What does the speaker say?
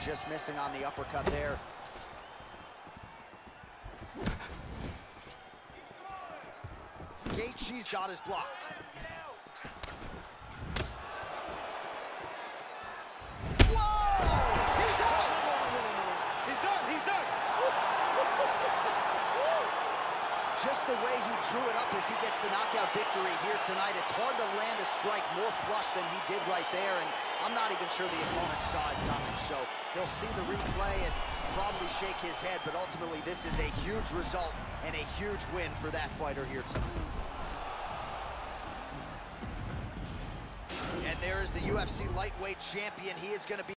just missing on the uppercut there. Gaethje's got his block. Just the way he drew it up as he gets the knockout victory here tonight. It's hard to land a strike more flush than he did right there, and I'm not even sure the opponent saw it coming. So he'll see the replay and probably shake his head, but ultimately this is a huge result and a huge win for that fighter here tonight. And there is the UFC lightweight champion. He is going to be